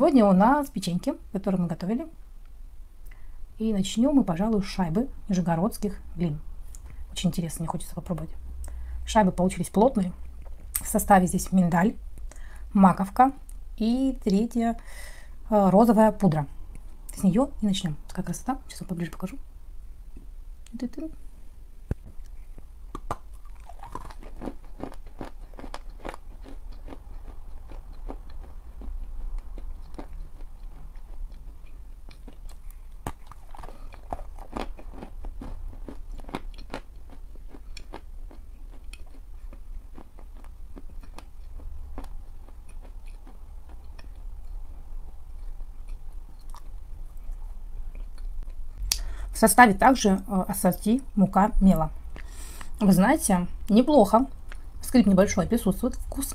Сегодня у нас печеньки, которые мы готовили. И начнем мы, пожалуй, с шайбы нижегородских глин. Очень интересно, мне хочется попробовать. Шайбы получились плотные. В составе здесь миндаль, маковка и третья э, розовая пудра. С нее и начнем. Какая красота. Сейчас вам поближе покажу. В составе также э, ассорти мука мела. Вы знаете, неплохо. Скрип небольшой присутствует. Вкус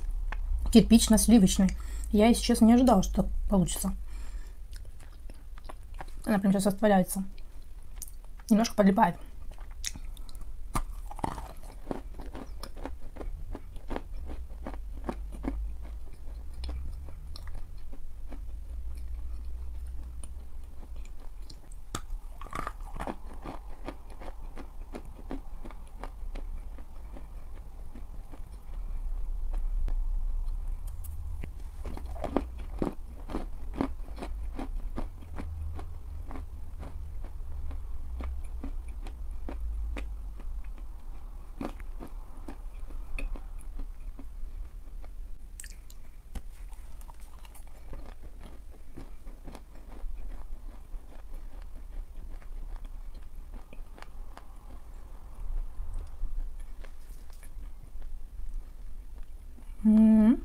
кирпично-сливочный. Я, если честно, не ожидала, что получится. Она прям сейчас растворяется. Немножко подлипает. И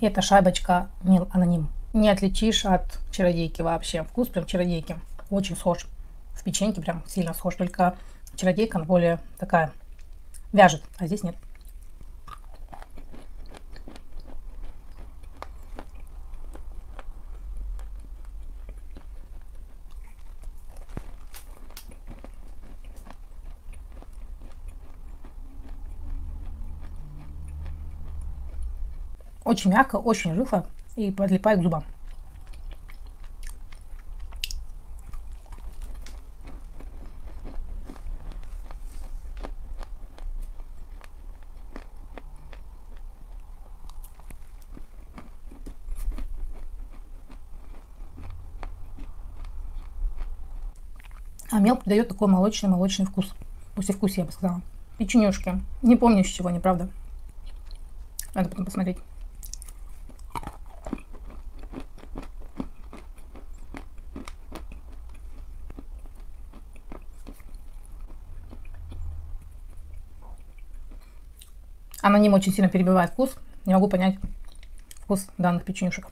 эта шайбочка Нил Аноним. Не отличишь от чародейки вообще. Вкус прям чародейки. Очень схож. В печеньке прям сильно схож. Только чародейка более такая вяжет, а здесь нет. Очень мягко, очень рыхло и подлипает к зубам. А мел придает такой молочный-молочный вкус. После вкус я бы сказала. Печенюшки. Не помню, с чего они, правда. Надо потом посмотреть. Аноним очень сильно перебивает вкус. Не могу понять вкус данных печенюшек.